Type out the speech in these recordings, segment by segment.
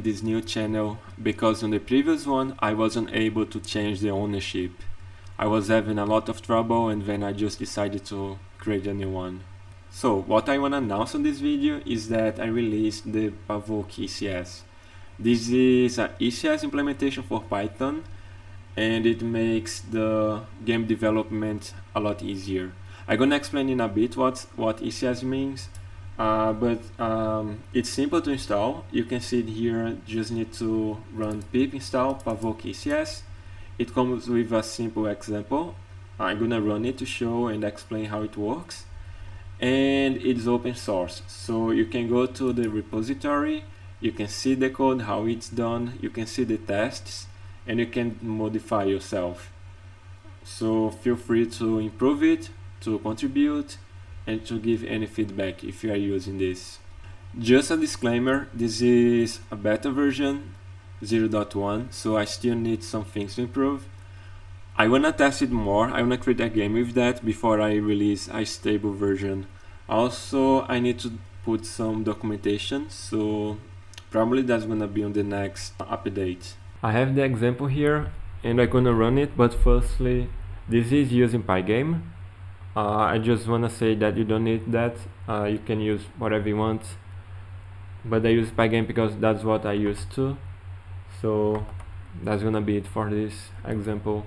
this new channel because on the previous one I wasn't able to change the ownership. I was having a lot of trouble and then I just decided to create a new one. So what I want to announce on this video is that I released the Pavouk ECS. This is an ECS implementation for Python and it makes the game development a lot easier. I'm gonna explain in a bit what, what ECS means, uh, but um, it's simple to install. You can see it here, just need to run pip install pavouk ECS. It comes with a simple example. I'm gonna run it to show and explain how it works. And it's open source, so you can go to the repository, you can see the code, how it's done, you can see the tests, and you can modify yourself. So feel free to improve it, to contribute, and to give any feedback if you are using this. Just a disclaimer, this is a beta version 0.1, so I still need some things to improve. I wanna test it more, I wanna create a game with that before I release a stable version. Also, I need to put some documentation, so probably that's gonna be on the next update. I have the example here and I'm gonna run it, but firstly, this is using Pygame. Uh, I just wanna say that you don't need that, uh, you can use whatever you want, but I use Pygame because that's what I used to, so that's gonna be it for this example.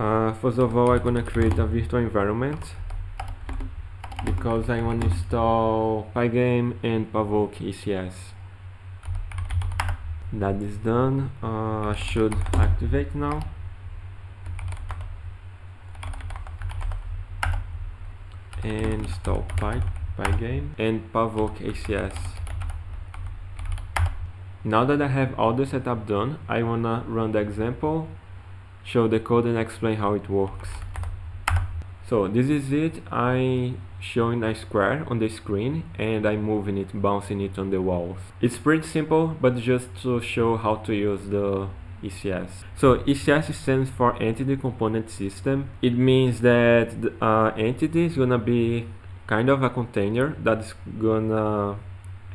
Uh, first of all, I'm gonna create a virtual environment because I want to install Pygame and Pavouk ECS that is done. Uh, should activate now and install Py, Pygame and Pavouk ECS now that I have all the setup done I wanna run the example show the code and explain how it works. So this is it. I showing a square on the screen and I'm moving it, bouncing it on the walls. It's pretty simple, but just to show how to use the ECS. So ECS stands for Entity Component System. It means that the uh, entity is gonna be kind of a container that's gonna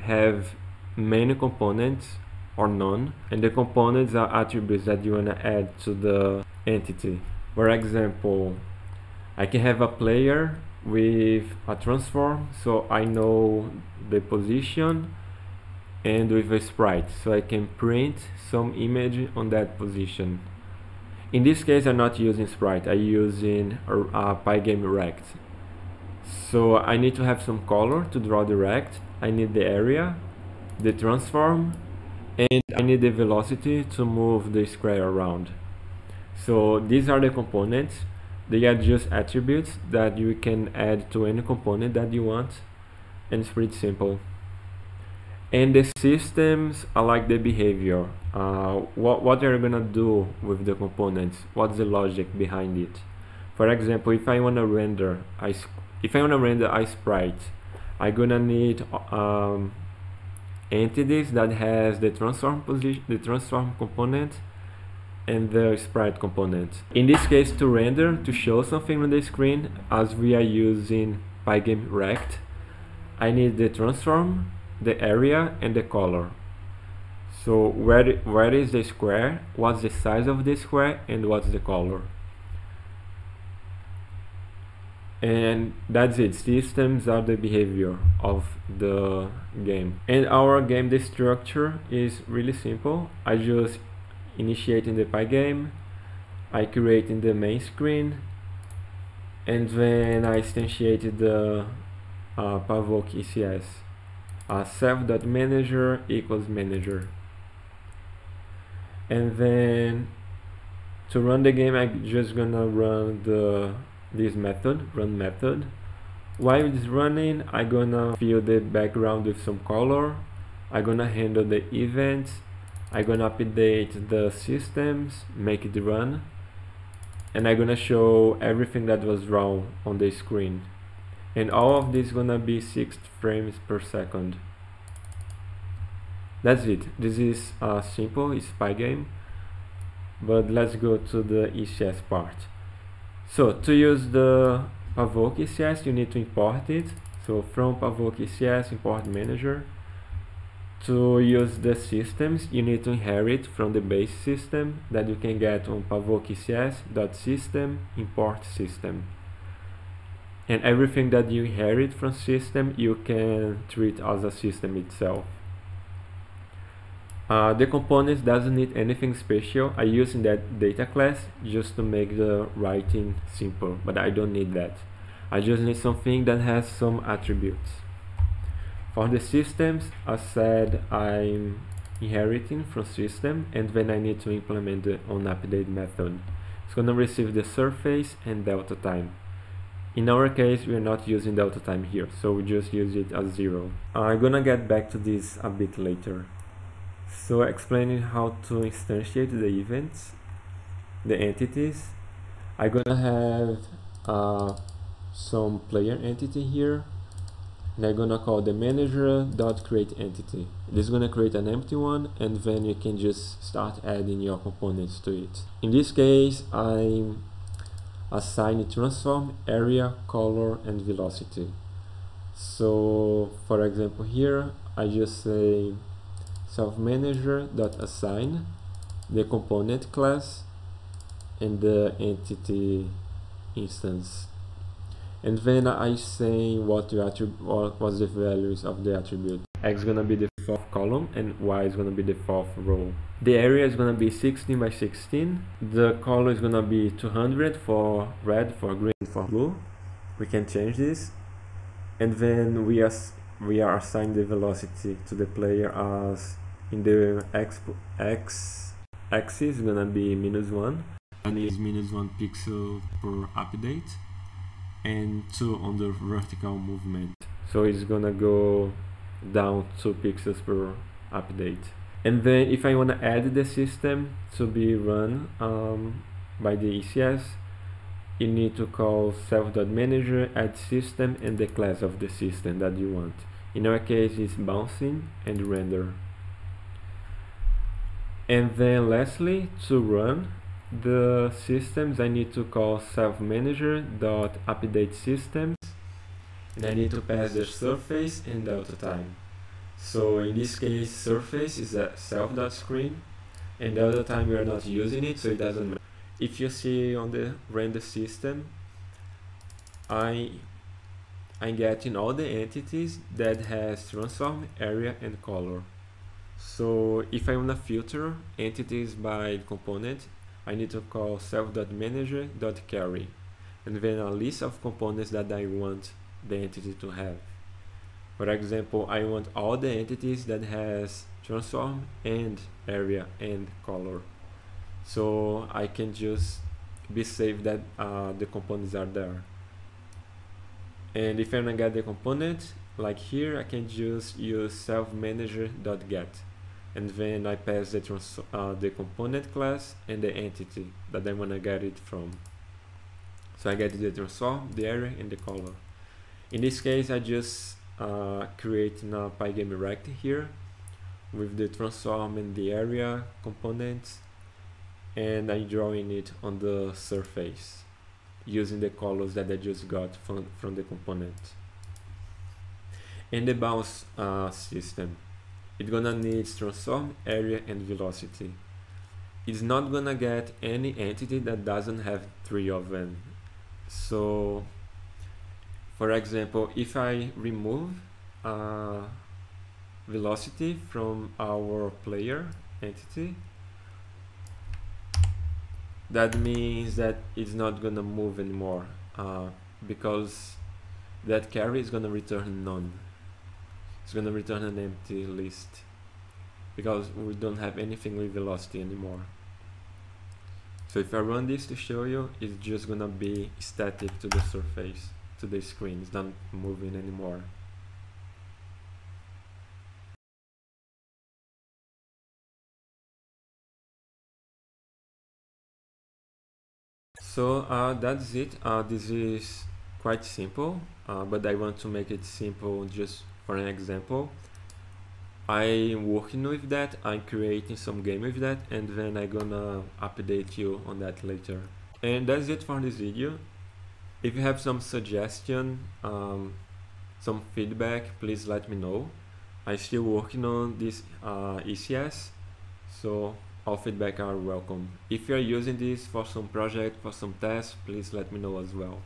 have many components or none and the components are attributes that you wanna add to the entity. For example, I can have a player with a transform so I know the position and with a sprite so I can print some image on that position. In this case I'm not using sprite I'm using a, a pygame rect. So I need to have some color to draw the rect I need the area the transform and I need the velocity to move the square around. So these are the components they are just attributes that you can add to any component that you want and it's pretty simple and the systems are like the behavior. Uh, what, what are you gonna do with the components? What's the logic behind it? For example if I want to render I if I want to render a sprite I'm gonna need um, entities that has the transform position the transform component and the sprite component. In this case to render, to show something on the screen, as we are using Pygame Rect, I need the transform, the area and the color. So where, where is the square, what's the size of the square and what's the color. And that's it, systems are the behavior of the game. And our game, the structure is really simple. I just initiating the Pygame, I creating the main screen, and then I instantiated the uh, Pavouk ECS. Uh, self.manager equals manager. And then to run the game, I'm just gonna run the this method, run method. While it's running, I'm gonna fill the background with some color. I'm gonna handle the events I'm gonna update the systems, make it run, and I'm gonna show everything that was wrong on the screen. And all of this gonna be 6 frames per second. That's it. This is a simple, spy game. But let's go to the ECS part. So to use the Pavouk ECS, you need to import it. So from Pavouk ECS, import manager, to use the systems, you need to inherit from the base system that you can get on pavoc.cs.system import system. And everything that you inherit from system, you can treat as a system itself. Uh, the components doesn't need anything special. I use in that data class just to make the writing simple, but I don't need that. I just need something that has some attributes. For the systems, I said I'm inheriting from system and then I need to implement the onUpdate method. It's gonna receive the surface and delta time. In our case, we're not using delta time here, so we just use it as zero. I'm gonna get back to this a bit later. So explaining how to instantiate the events, the entities, I'm gonna have uh, some player entity here and I'm gonna call the manager dot create entity. This is gonna create an empty one and then you can just start adding your components to it. In this case, I'm assigning transform, area, color, and velocity. So for example here, I just say self manager dot assign the component class and the entity instance. And then I say what the what was the values of the attribute. X is gonna be the fourth column and y is gonna be the fourth row. The area is gonna be 16 by 16 the color is gonna be 200 for red for green for blue. We can change this. And then we are we are assigning the velocity to the player as in the x x axis is gonna be minus one and is minus one pixel per update and 2 on the vertical movement. So it's gonna go down 2 pixels per update. And then if I want to add the system to be run um, by the ECS you need to call self.manager add system and the class of the system that you want in our case it's bouncing and render. And then lastly to run the systems I need to call self-manager dot update systems. And I need to pass the surface and delta time. So in this case surface is a self dot screen and delta time we are not using it so it doesn't matter. If you see on the render system I I'm getting all the entities that has transform area and color so if I want to filter entities by component I need to call self.manager.query and then a list of components that I want the entity to have. For example, I want all the entities that has transform and area and color. So I can just be safe that uh, the components are there. And if I wanna get the component, like here, I can just use self-manager.get and then I pass the, uh, the component class and the entity that I want to get it from. So I get the transform, the area, and the color. In this case, I just uh, create a Pygame Rect here with the transform and the area components and I'm drawing it on the surface using the colors that I just got from, from the component. And the bounce uh, system it's gonna need transform, area, and velocity. It's not gonna get any entity that doesn't have three of them. So, for example, if I remove uh, velocity from our player entity, that means that it's not gonna move anymore uh, because that query is gonna return none it's to return an empty list because we don't have anything with velocity anymore. So if I run this to show you, it's just gonna be static to the surface, to the screen, it's not moving anymore. So uh, that's it, uh, this is quite simple, uh, but I want to make it simple just for an example. I'm working with that I'm creating some game with that and then I'm gonna update you on that later. And that's it for this video. If you have some suggestion um, some feedback please let me know. I'm still working on this uh, ECS, so all feedback are welcome. If you're using this for some project, for some tests, please let me know as well.